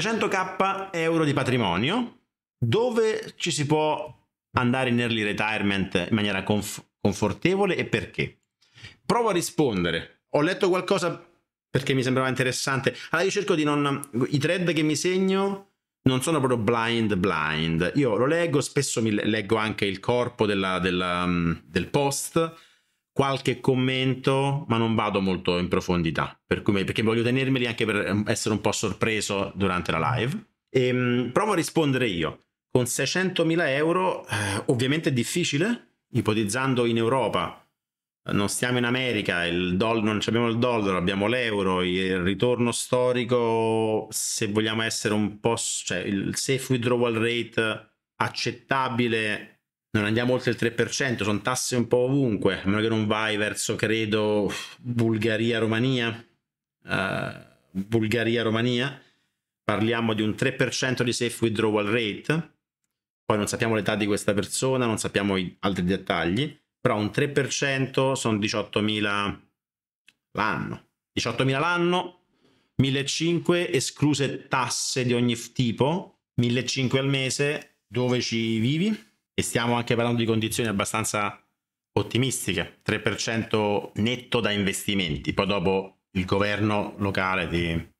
600k euro di patrimonio, dove ci si può andare in early retirement in maniera conf- confortevole e perché? Provo a rispondere. Ho letto qualcosa perché mi sembrava interessante. Allora io cerco di non... I thread che mi segno non sono proprio blind blind. Io lo leggo, spesso mi leggo anche il corpo della, della, del post, qualche commento, ma non vado molto in profondità, per cui, perché voglio tenermeli anche per mm, essere un po' sorpreso durante la live. E, um, provo a rispondere io. Con 600.000 euro, eh, ovviamente è difficile, ipotizzando in Europa non stiamo in America, doll- non abbiamo il dollaro, abbiamo l'euro, il ritorno storico, se vogliamo essere un po', cioè il safe withdrawal rate accettabile, non andiamo oltre il 3%, sono tasse un po' ovunque, a meno che non vai verso, credo, Bulgaria-Romania, uh, Bulgaria-Romania, parliamo di un 3% di safe withdrawal rate, poi non sappiamo l'età di questa persona, non sappiamo altri dettagli, però un 3% sono 18.000 l'anno. 18.000 l'anno, 1.500 escluse tasse di ogni tipo, 1.500 al mese, dove ci vivi? E stiamo anche parlando di condizioni abbastanza ottimistiche, 3% netto da investimenti, poi dopo il governo locale di,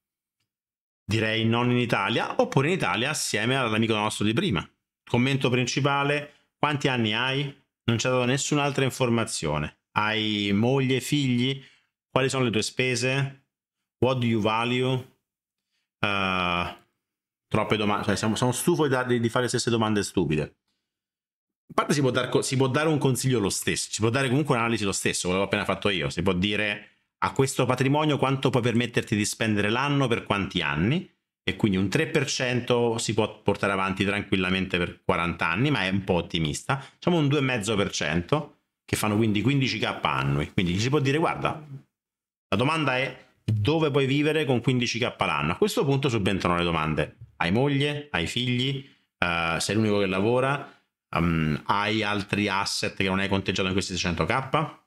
direi non in Italia, oppure in Italia assieme all'amico nostro di prima. Commento principale, quanti anni hai? Non ha dato nessun'altra informazione. Hai moglie, figli? Quali sono le tue spese? What do you value? Uh, troppe domande. Cioè, siamo, sono stufo di, di, fare le stesse domande stupide. A parte si può, dar, si può dare un consiglio lo stesso, si può dare comunque un'analisi lo stesso, quello che ho appena fatto io. Si può dire a questo patrimonio quanto puoi permetterti di spendere l'anno per quanti anni e quindi un 3% si può portare avanti tranquillamente per 40 anni, ma è un po' ottimista. Diciamo un 2,5% che fanno quindi 15k annui. Quindi si può dire guarda, la domanda è dove puoi vivere con 15k l'anno? A questo punto subentrano le domande. Hai moglie? Hai figli? Uh, sei l'unico che lavora? Um, hai altri asset che non hai conteggiato in questi 600k?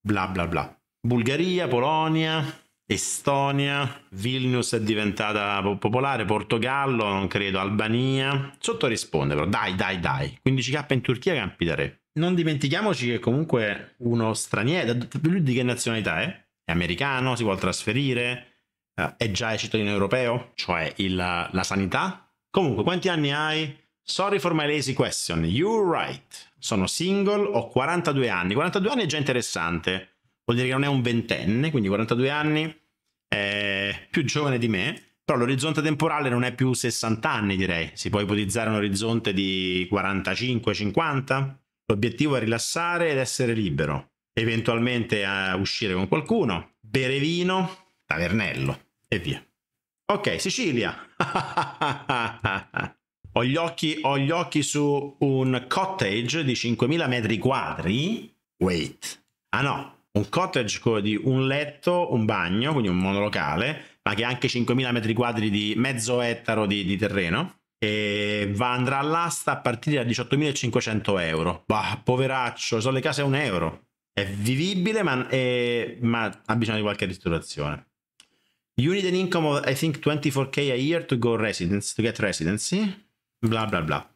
Bla bla bla. Bulgaria, Polonia, Estonia, Vilnius è diventata popolare, Portogallo, non credo, Albania. Sotto risponde però, dai, dai, dai. 15k in Turchia, campi da re. Non dimentichiamoci che comunque uno straniero, lui di che nazionalità è? È americano, si vuole trasferire, eh, è già cittadino europeo, cioè il, la sanità. Comunque, quanti anni hai? Sorry for my lazy question, you're right. Sono single, ho 42 anni. 42 anni è già interessante vuol dire che non è un ventenne, quindi 42 anni, è più giovane di me, però l'orizzonte temporale non è più 60 anni direi, si può ipotizzare un orizzonte di 45-50. L'obiettivo è rilassare ed essere libero, eventualmente a uscire con qualcuno, bere vino, tavernello e via. Ok, Sicilia. ho, gli occhi, ho gli occhi su un cottage di 5.000 metri quadri. Wait. Ah no, un cottage di un letto, un bagno, quindi un monolocale, ma che ha anche 5.000 metri quadri di mezzo ettaro di, di terreno. E va, andrà all'asta a partire da 18.500 euro. Bah, poveraccio, sono le case a un euro. È vivibile, ma, è, ma ha bisogno di qualche ristorazione. You need an income of, I think, 24k a year to go residence, to get residency. Bla bla bla.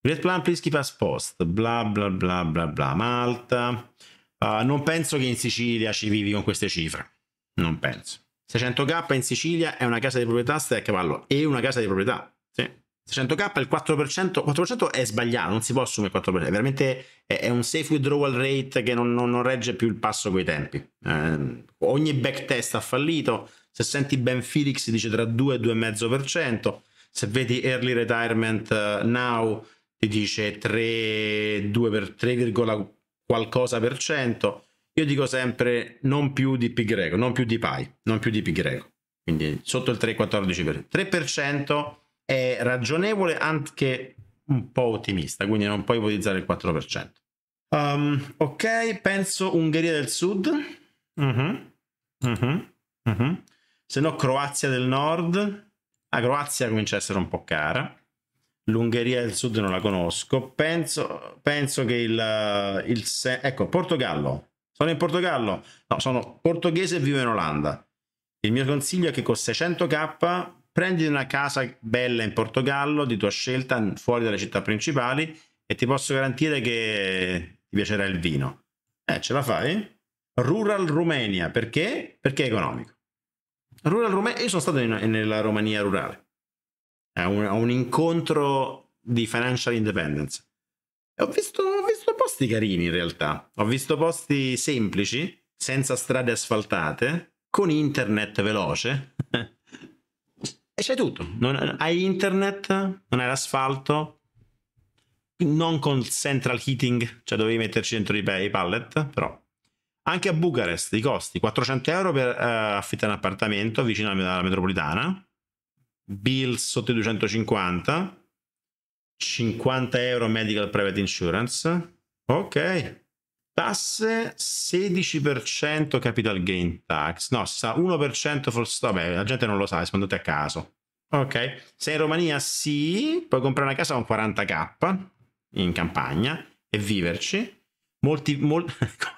Great plan, please keep us post. Bla bla bla bla bla. Malta. Uh, non penso che in Sicilia ci vivi con queste cifre. Non penso. 600k in Sicilia è una casa di proprietà stai a cavallo e una casa di proprietà. Sì. 600k il 4%, 4% è sbagliato, non si può assumere il 4%, è veramente è, un safe withdrawal rate che non, non, non regge più il passo coi tempi. Eh, ogni backtest ha fallito, se senti Ben Felix dice tra 2 e 2,5%, se vedi early retirement uh, now ti dice 3, 2 per 3,4% qualcosa per cento. Io dico sempre non più di pi greco, non più di pi, non più di pi greco. Quindi sotto il 3,14%. 3% è ragionevole anche un po' ottimista, quindi non puoi ipotizzare il 4%. Um, ehm, ok, penso Ungheria del Sud. Uh-huh. Uh-huh. Uh-huh. Se no Croazia del Nord. La Croazia comincia a essere un po' cara. L'Ungheria del Sud non la conosco. Penso, penso che il, il ecco, Portogallo. Sono in Portogallo? No, sono portoghese e vivo in Olanda. Il mio consiglio è che con 600k prendi una casa bella in Portogallo di tua scelta, fuori dalle città principali, e ti posso garantire che ti piacerà il vino. Eh, ce la fai? Rural Romania, perché? Perché è economico. Rural Romania, io sono stato in, nella Romania rurale, a un, a un, incontro di financial independence. E ho visto, ho visto posti carini in realtà, ho visto posti semplici, senza strade asfaltate, con internet veloce. e c'è tutto. Non, hai internet, non hai l'asfalto, non con central heating, cioè dovevi metterci dentro i, pallet, però anche a Bucarest i costi 400 euro per uh, affittare un appartamento vicino alla, metropolitana, bills sotto i 250, 50 euro medical private insurance, ok, tasse 16% capital gain tax, no, sa 1% forse, vabbè, la gente non lo sa, spondete a caso. Ok, sei in Romania sì, puoi comprare una casa con 40k in campagna e viverci. Molti, mol...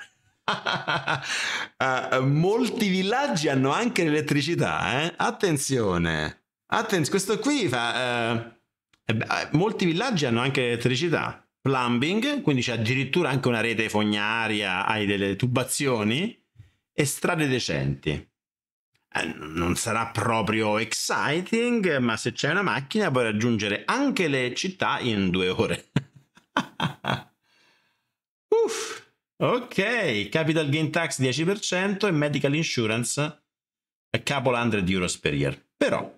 uh, molti villaggi hanno anche l'elettricità, eh? Attenzione. Attenzione, questo qui fa... Uh, eh, molti villaggi hanno anche l'elettricità. Plumbing, quindi c'è addirittura anche una rete fognaria, hai delle tubazioni e strade decenti. Eh, non sarà proprio exciting, ma se c'è una macchina puoi raggiungere anche le città in due ore. Ok, capital gain tax 10% e medical insurance a couple hundred euros per year. Però,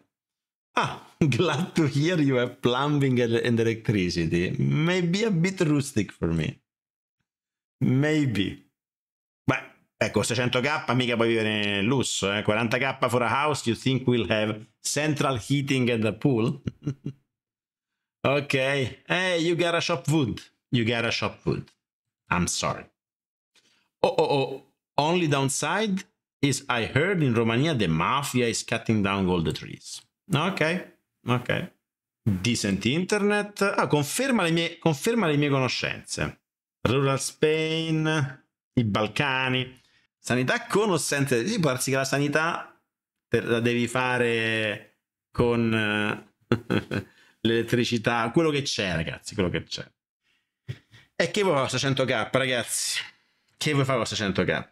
ah, glad to hear you have plumbing and electricity. Maybe a bit rustic for me. Maybe. Beh, ecco, 600k mica puoi vivere nel lusso, eh? 40k for a house, you think we'll have central heating and a pool? ok, hey, you gotta shop wood. You gotta shop wood. I'm sorry. Oh, oh, oh. Only downside is I heard in Romania the mafia is cutting down all the trees. Ok, ok. Decent internet. Ah, conferma le mie, conferma le mie conoscenze. Rural Spain, i Balcani. Sanità con o senza... Sì, può darsi che la sanità la devi fare con l'elettricità, quello che c'è ragazzi, quello che c'è. E che vuoi 600k ragazzi? Che vuoi fare con 600k?